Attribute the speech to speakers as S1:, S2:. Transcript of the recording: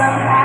S1: some